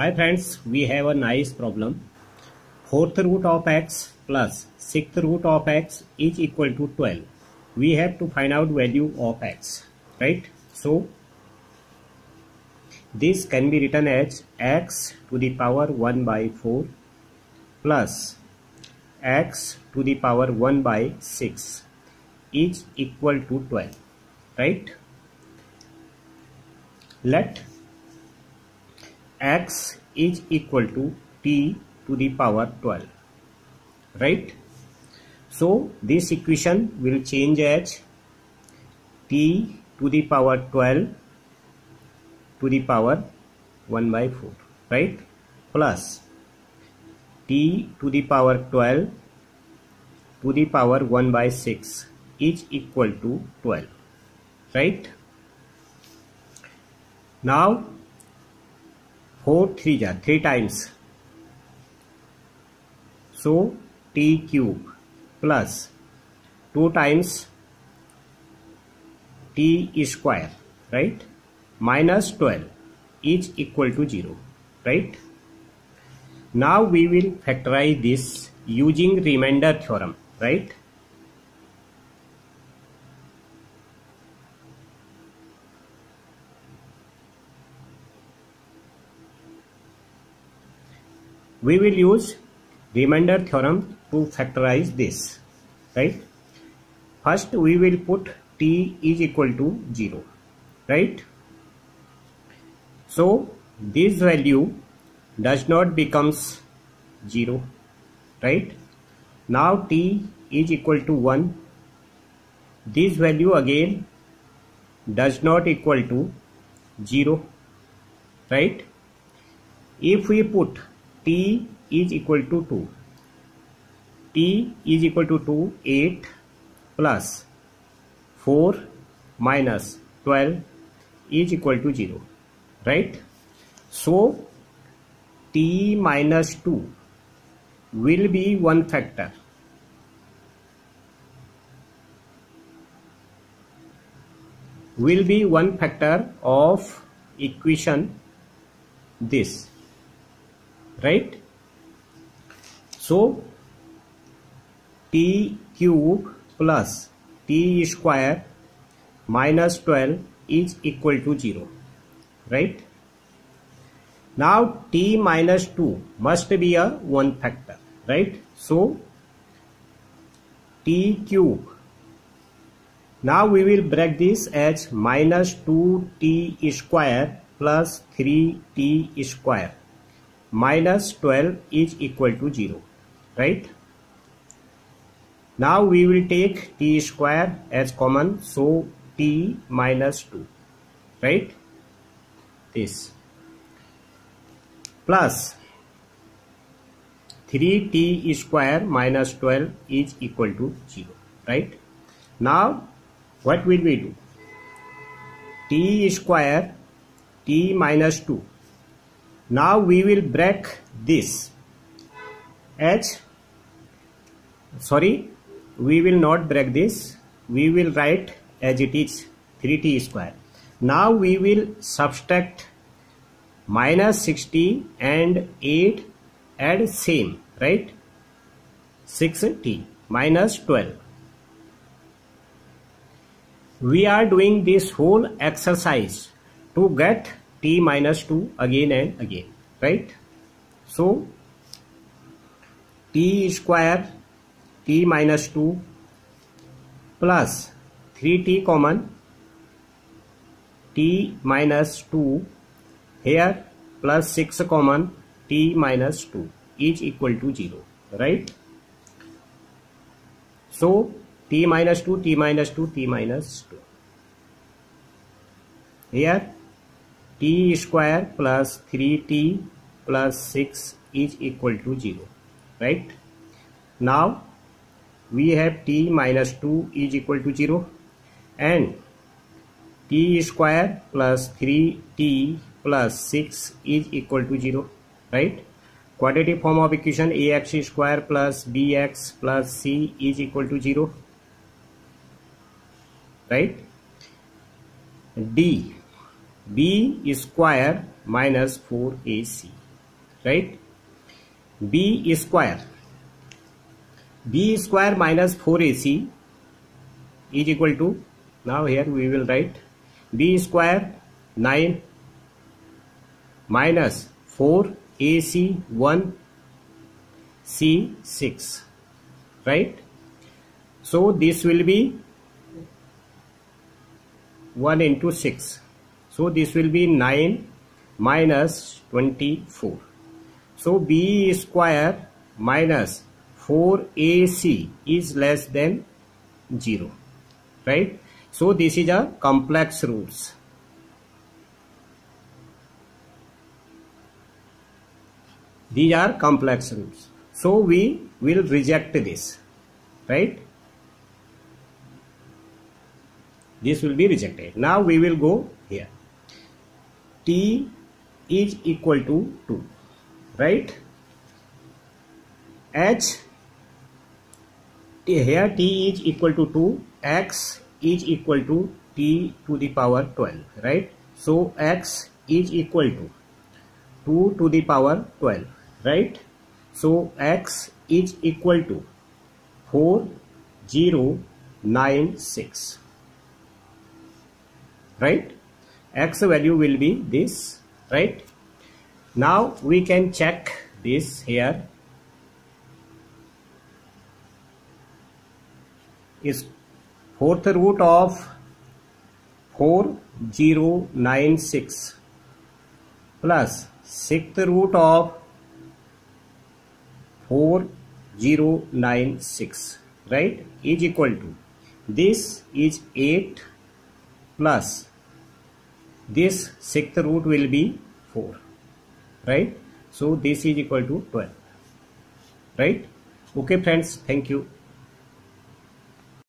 Hi friends, we have a nice problem. Fourth root of x plus sixth root of x is equal to 12. We have to find out value of x, right? So, this can be written as x to the power 1 by 4 plus x to the power 1 by 6 is equal to 12, right? Let x is equal to t to the power 12 right? So this equation will change as t to the power 12 to the power 1 by 4 right? Plus t to the power 12 to the power 1 by 6 is equal to 12 right? Now 4 3 ja 3 times. So t cube plus 2 times t square right? Minus 12 is equal to 0 right? Now we will factorize this using remainder theorem right we will use remainder theorem to factorize this right? First we will put t is equal to 0 right? So this value does not becomes 0 right? Now t is equal to 1 this value again does not equal to 0 right? If we put t is equal to 2 t is equal to 2 8 plus 4 minus 12 is equal to 0 right? So t minus 2 will be one factor. Will be one factor of equation this right so t cube plus t square minus 12 is equal to 0 right now t minus 2 must be a one factor right so t cube now we will break this as minus 2t square plus 3t square minus 12 is equal to 0 right? Now we will take t square as common so t minus 2 right? This plus 3t square minus 12 is equal to 0 right? Now what will we do? t square t minus 2 now we will break this h sorry we will not break this. We will write as it is 3t square. Now we will subtract minus 60 and 8 add same right? 6t minus 12 we are doing this whole exercise to get t minus 2 again and again right so t square t minus 2 plus 3t common t minus 2 here plus 6 common t minus 2 is equal to 0 right so t minus 2 t minus 2 t minus 2 here t square plus 3t plus 6 is equal to 0 right? Now we have t minus 2 is equal to 0 and t square plus 3t plus 6 is equal to 0 right? Quadratic form of equation ax square plus bx plus c is equal to 0 right? D b square minus 4ac right? B square. B square minus 4ac is equal to now here we will write b square 9 minus 4 ac 1 c 6 right? So this will be 1 into 6 so this will be 9 minus 24 so b square minus 4ac is less than 0 right? So this is a complex roots these are complex roots so we will reject this right? This will be rejected. Now we will go here t is equal to 2 right h here t is equal to 2 x is equal to t to the power 12 right so x is equal to 2 to the power 12 right so x is equal to 4096 right x value will be this right? Now we can check this here. Is fourth root of 4096 plus sixth root of 4096 right? Is equal to this is 8 plus this sixth root will be 4 right? So this is equal to 12 right? Okay friends thank you